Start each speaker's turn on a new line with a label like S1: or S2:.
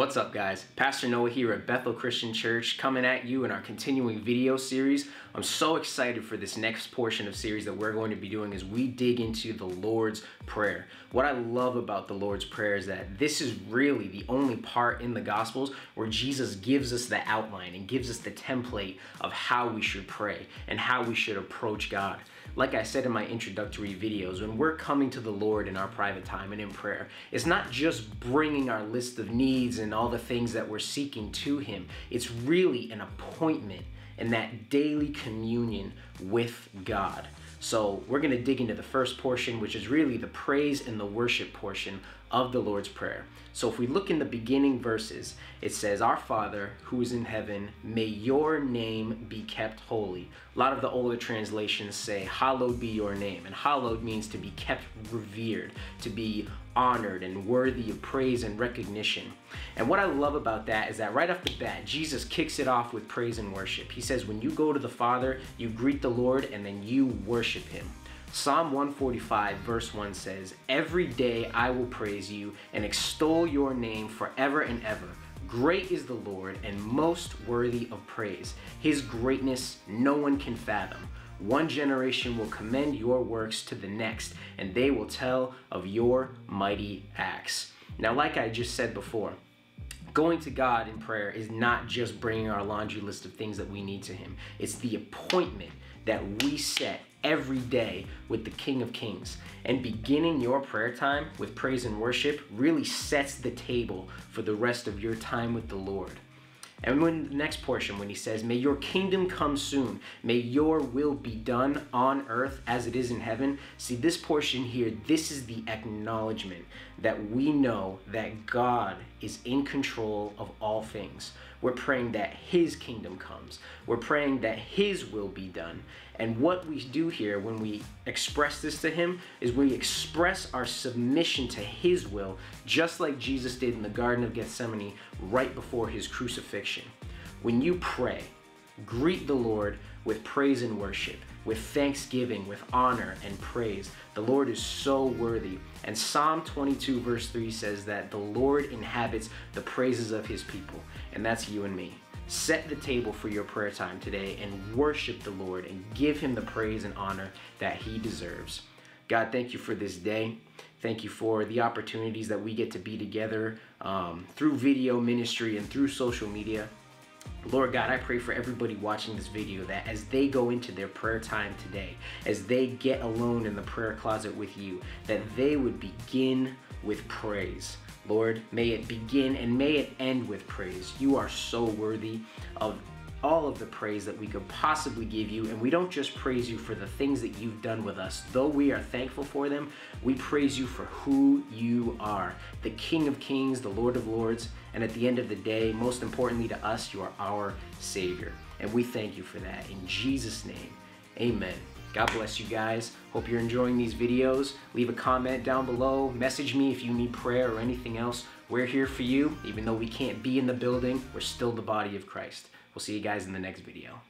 S1: What's up, guys? Pastor Noah here at Bethel Christian Church, coming at you in our continuing video series. I'm so excited for this next portion of series that we're going to be doing as we dig into the Lord's Prayer. What I love about the Lord's Prayer is that this is really the only part in the Gospels where Jesus gives us the outline and gives us the template of how we should pray and how we should approach God. Like I said in my introductory videos, when we're coming to the Lord in our private time and in prayer, it's not just bringing our list of needs and all the things that we're seeking to Him. It's really an appointment and that daily communion with God. So we're going to dig into the first portion, which is really the praise and the worship portion of the Lord's Prayer. So if we look in the beginning verses, it says, Our Father who is in heaven, may your name be kept holy. A lot of the older translations say, Hallowed be your name. And hallowed means to be kept revered, to be honored and worthy of praise and recognition. And what I love about that is that right off the bat, Jesus kicks it off with praise and worship. He says, When you go to the Father, you greet the Lord and then you worship him. Psalm 145, verse 1 says, Every day I will praise you and extol your name forever and ever. Great is the Lord and most worthy of praise. His greatness no one can fathom. One generation will commend your works to the next, and they will tell of your mighty acts. Now, like I just said before, going to God in prayer is not just bringing our laundry list of things that we need to Him, it's the appointment that we set every day with the King of Kings. And beginning your prayer time with praise and worship really sets the table for the rest of your time with the Lord. And when the next portion, when he says, May your kingdom come soon, may your will be done on earth as it is in heaven. See, this portion here, this is the acknowledgement that we know that God is in control of all things. We're praying that his kingdom comes. We're praying that his will be done. And what we do here when we express this to him is we express our submission to his will, just like Jesus did in the Garden of Gethsemane right before his crucifixion. When you pray, greet the Lord with praise and worship, with thanksgiving, with honor and praise. The Lord is so worthy. And Psalm 22, verse 3 says that the Lord inhabits the praises of his people, and that's you and me. Set the table for your prayer time today and worship the Lord and give him the praise and honor that he deserves. God, thank you for this day. Thank you for the opportunities that we get to be together um, through video ministry and through social media. Lord God, I pray for everybody watching this video that as they go into their prayer time today, as they get alone in the prayer closet with you, that they would begin with praise. Lord, may it begin and may it end with praise. You are so worthy of all of the praise that we could possibly give you. And we don't just praise you for the things that you've done with us. Though we are thankful for them, we praise you for who you are the King of Kings, the Lord of Lords. And at the end of the day, most importantly to us, you are our Savior. And we thank you for that. In Jesus' name, amen. God bless you guys. Hope you're enjoying these videos. Leave a comment down below. Message me if you need prayer or anything else. We're here for you. Even though we can't be in the building, we're still the body of Christ. We'll see you guys in the next video.